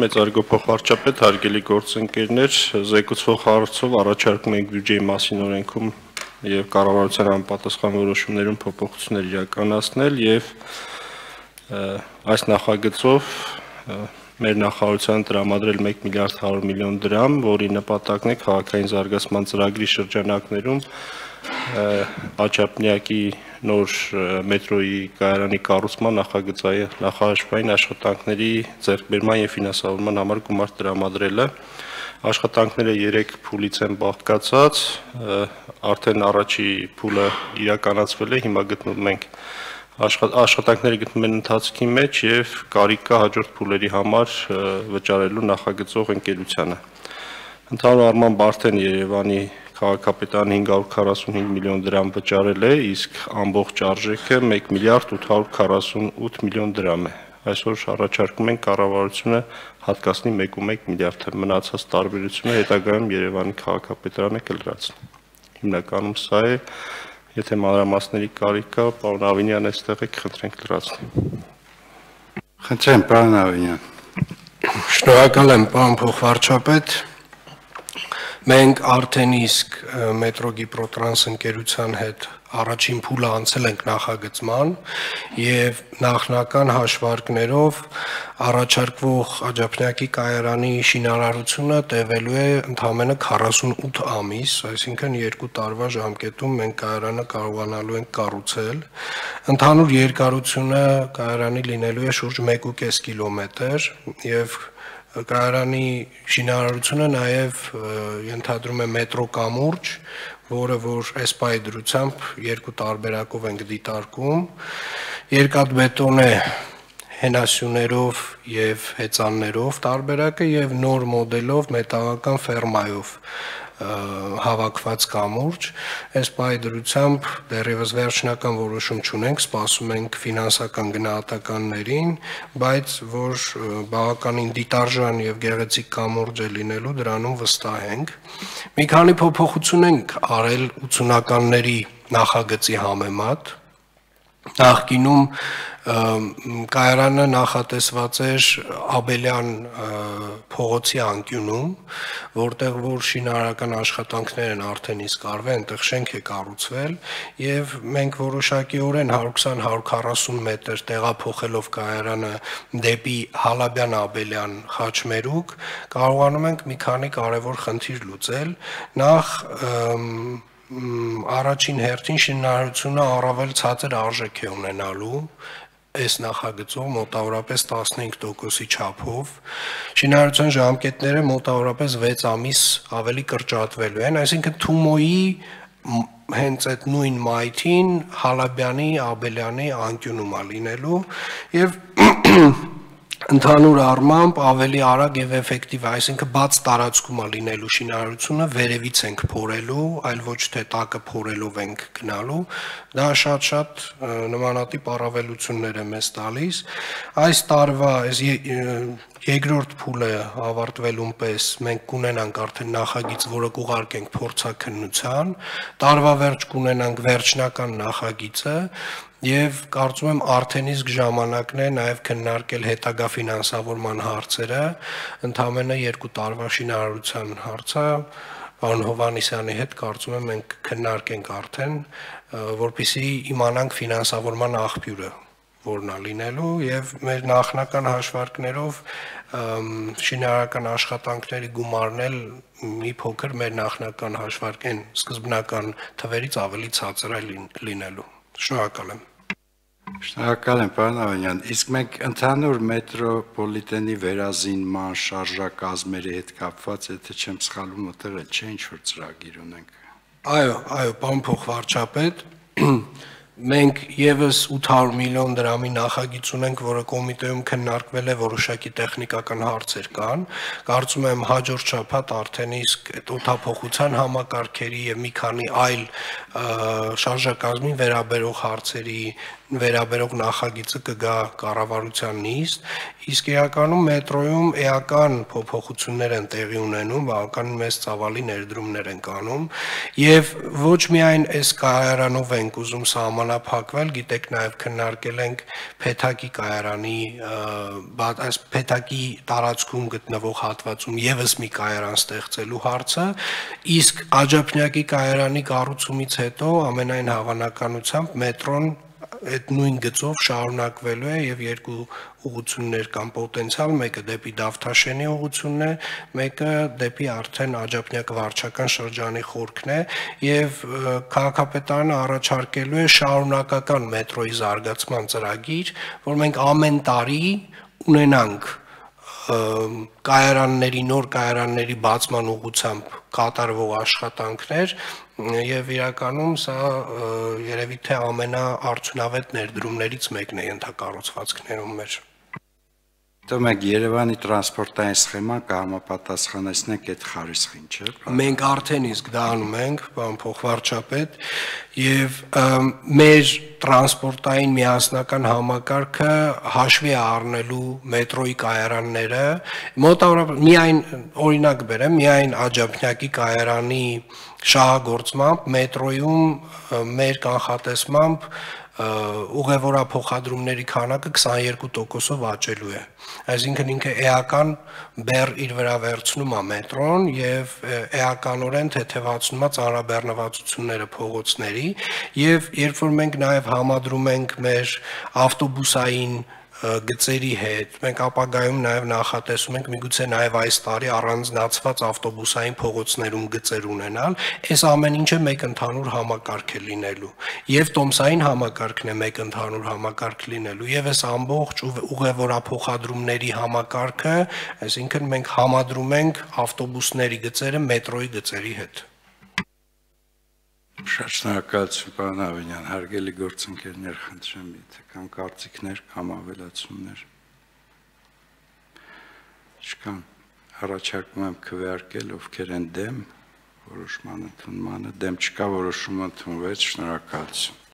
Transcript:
մեծարգո փոխվարչապետ, հարգելի գործընկերներ, զեկուցվող հարցով առաջարկում ենք բյուջեի մասին օրենքում եւ կառավարության անպատասխան որոշումներում փոփոխություններ իրականացնել եւ այս նախագծով մեր նախարարության տրամադրել 1 միլիարդ 100 միլիոն դրամ, որի նպատակն է քաղաքային զարգացման ծրագրի շրջանակներում Աչափնյակի նոր մետրոյի կայարանի կառուցման նախագծային նախարարային աշխատանքների ձեռքբերման եւ ֆինանսավորման համար գումար տրամադրելը աշխատանքները 3 փուլից են բաղկացած արդեն առաջի փուլը իրականացվել է հիմա գտնվում ենք աշխատանքները գտնվում են ընթացքի մեջ եւ կարիք կա հաջորդ փուլերի համար վճարելու նախագծող ընկերությանը ընդհանուր առմամբ արդեն Երևանի քաղաքապետարան 545 միլիոն դրամ վճարել է, իսկ ամբողջ արժեքը 1 միլիարդ 848 միլիոն դրամ է։ Այսօր առաջարկում ենք կառավարությունը հատկացնի 1.1 միլիարդը մնացած տարբերությունը հետագայում Երևանի քաղաքապետարանը կլրացնի։ Հիմնականում սա է, եթե մանրամասների կարիք կա, պարոն Ավինյան այստեղ եք, խնդրենք լրացնի։ Խնդրեմ, պարոն Ավինյան։ Շնորհակալ եմ, պարոն փոխվարչապետ։ Մենք արդեն իսկ մետրո Գիպրոտրանս ընկերության հետ առաջին փուլը անցել ենք նախագծման եւ նախնական հաշվարկներով առաջարկվող Աջափնյակի կայարանի շինարարությունը տևելու է ընդամենը 48 ամիս, այսինքն 2 տարվա ժամկետում մենք կայարանը կարողանալու ենք կառուցել։ Ընդհանուր երկարությունը կայարանի լինելու է շուրջ 1.5 կիլոմետր եւ կայարանի շինարարությունը նաև ենթադրում է մետրո կամուրջ, որը որ էսպայի դրությամբ երկու տարբերակով ենք դիտարկում։ Երկաթբետոն է հենասյուներով եւ հեծաններով տարբերակը եւ նոր մոդելով մետաղական ֆերմայով հավաքված կամուրջ, այս պայդրությամբ դեռևս վերջնական որոշում չունենք, սպասում ենք ֆինանսական գնահատականներին, բայց որ բավականին դիտարժան եւ գեղեցիկ կամուրջ է լինելու, դրանում վստահ ենք։ Մի քանի փոփոխություն ենք արել 80-ականների նախագծի համեմատ, նախկինում կայարանը նախատեսված էր Աբելյան փողոցի անկյունում, որտեղ որ շինարարական աշխատանքներ են արդեն իսկ արվել, այնտեղ շենք է կառուցվել եւ մենք որոշակիորեն 120-140 մետր տեղափոխելով կայարանը դեպի Հալաբյան Աբելյան խաչմերուկ կարողանում ենք մի քանի կարևոր խնդիր լուծել։ Նախ առաջին հերթին շինարարությունը առավել ցածր արժեք է ունենալու այս նախագծով մոտավորապես 15%-ի չափով շինարարության ժամկետները մոտավորապես 6 ամիս ավելի կրճատվելու են, այսինքն Թումոյի հենց այդ նույն մայթին Հալաբյանի, Աբելյանի անկյունում է լինելու եւ ընդհանուր առմամբ ավելի արագ եւ էֆեկտիվ, այսինքն բաց տարածքում է լինելու շինարարությունը, վերևից ենք փորելու, այլ ոչ թե տակը փորելով ենք գնալու։ Դա շատ-շատ նմանատիպ առավելություններ է մեզ տալիս։ Այս տարվա այս երկրորդ փուլը ավարտվելուն պես մենք կունենանք արդեն նախագիծ, որը կուղարկենք փորձակնության, տարվա վերջ կունենանք վերջնական նախագիծը, եւ կարծում եմ արդեն իսկ ժամանակն է նաեւ քննարկել հետագա ֆինանսավորման հարցերը, ընդամենը 2 տարվա շինարարության հարցը պարոն Հովանիսյանի հետ կարծում եմ մենք քննարկենք արդեն, որpիսի իմանանք ֆինանսավորման աղբյուրը որն է լինելու եւ մեր նախնական հաշվարկներով շինարարական աշխատանքների գումարնել մի փոքր մեր նախնական հաշվարկեն սկզբնական թվերից ավելի ցածր է լինելու։ Շնորհակալ եմ։ Շնորհակալ եմ, պարոն Ավանյան։ Իսկ մենք ընդհանուր մետրոպոլիտենի վերազինման շարժակազմերի հետ կապված, եթե չեմ սխալվում, ուտեղ էլ չէ ինչ որ ծրագիր ունենք։ Այո, այո, պարոն փոխվարչապետ, Մենք եւս 800 միլիոն դրամի նախագիծ ունենք, որը կոմիտեում քննարկվել է, որոշակի տեխնիկական հարցեր կան։ Կարծում եմ հաջորդ շաբաթ արդեն իսկ այդ օթափողության համակարգերի եւ մի քանի այլ շարժակազմին վերաբերող հարցերի վերաբերող նախագիծը կգա կառավարության նիստ, իսկ իրականում մետրոյում էական փոփոխություններ են տեղի ունենում, բավական մեծ ծավալի ներդրումներ են կանում եւ ոչ միայն այս կայարանով ենք ուզում սահմանափակվել, գիտեք նաեւ քննարկել ենք Փեթակի կայարանի այս Փեթակի տարածքում գտնվող հատվածում եւս մի կայարան ստեղծելու հարցը, իսկ Աջափնյակի կայարանի կառուցումից հետո ամենայն հավանականությամբ մետրոն այդ նույն գծով շարունակվելու է եւ երկու ուղություններ կան պոտենցիալ, մեկը դեպի Դավթաշենի ուղությունն է, մեկը դեպի արդեն Աջափնյակ վարչական շրջանի խորքն է եւ քաղաքապետարանը առաջարկելու է շարունակական մետրոյի զարգացման ծրագիր, որ մենք ամեն տարի ունենանք կայարանների նոր կայարանների բացման ուղղությամբ կատարվող աշխատանքներ եւ իրականում սա երևի թե ամենաարդյունավետ ներդրումներից մեկն է ենթակառուցվածքներում մեր Դե մենք Երևանի տրանսպորտային սխեման կհամապատասխանեցնենք այդ խարիսխին, չէ՞։ Մենք արդեն իսկ դա անում ենք, բան փոխվարչապետ, եւ մեր տրանսպորտային միասնական համակարգը հաշվի առնելու մետրոյի կայարանները մոտավորապես միայն օրինակ բերեմ, միայն Աջափնյակի կայարանի շահագործմամբ մետրոյում մեր կանխատեսմամբ ուղևորափոխադրումների քանակը 22%-ով աճելու է։ Այսինքն ինքը էական բեռ իր վրա վերցնում է մետրոն եւ էականորեն թեթևացնում է ծանրաբեռնվածությունները փողոցների եւ երբ որ մենք նաեւ համադրում ենք մեր ավտոբուսային գծերի հետ։ Մենք ապագայում նաև նախատեսում ենք միգուցե նաև այս տարի առանձնացված ավտոբուսային փողոցներում գծեր ունենալ։ Այս ամեն ինչը մեկ ընդհանուր համակարգ է լինելու։ Եվ տոմսային համակարգն է մեկ ընդհանուր համակարգ լինելու, եւ այս ամբողջ ուղևորափոխադրումների համակարգը, այսինքն մենք համադրում ենք ավտոբուսների գծերը մետրոյի գծերի հետ։ Շատ շնորհակալություն, պարոն Ավենյան, հարգելի գործընկերներ, խնդրեմ, եթե կան կարծիքներ կամ ավելացումներ։ Չկան։ Առաջարկում եմ քվեարկել, ովքեր են դեմ որոշման ընդունմանը, դեմ չկա որոշումը ընդունվեց, շնորհակալություն։